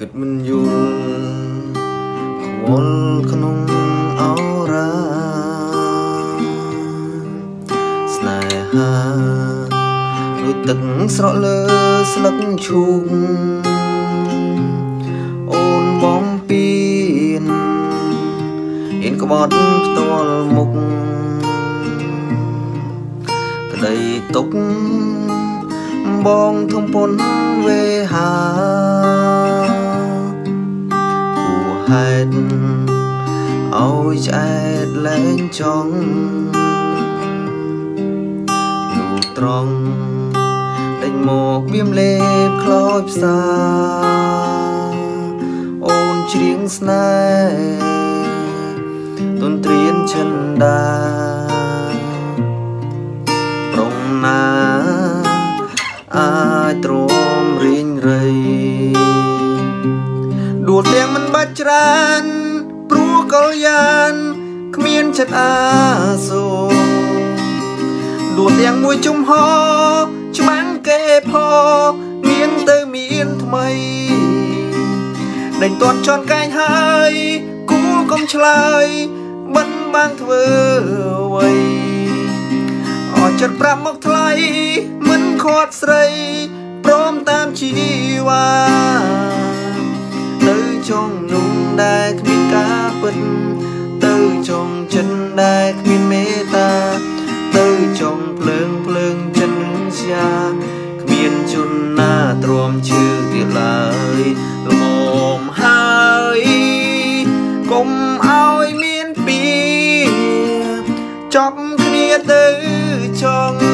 គិតមិនយល់វល់ក្នុងអរាស្នេហាដូចទឹកស្រក់លើស្លឹកឈូកអូនបងពៀនអៀនក្បត់ផ្ទាល់មុខក្តីទុកបងធំពុនវេហា ហេតុឲ្យឆ្អែតលែងចង់នោះត្រង់ដេញមកវាមលេបខ្លោចផ្សាអូនច្រៀងស្នេហ៍ទុនត្រៀនចិនដាប្រងណាអាចទ្រាំរៀ ច់ច្រើនព្រោះកលយានគ្មានចិត្តអាសូរដួលទាំងមួយជំហរច្បាំងគេផមានទៅមានថ្មីដេញតន់ជន់កែងហើយគូកុំឆ្លើយបិណ្ឌបាំងធ្វើអ្វីអស់ចិត្តប្រាប់មកថ្លៃមិនខាត់ស្រីព្រមតាមជី ដែលគ្មានការពិតទៅចងចិត្តដែលគ្មានមេត្តា ទៅចងភ្លើងភ្លើងចិត្តស្យាគ្មានជនណាទ្រាំជឿទៀតឡើយលំហើយកុំឲ្យមានពីចប់គ្នាទៅចង់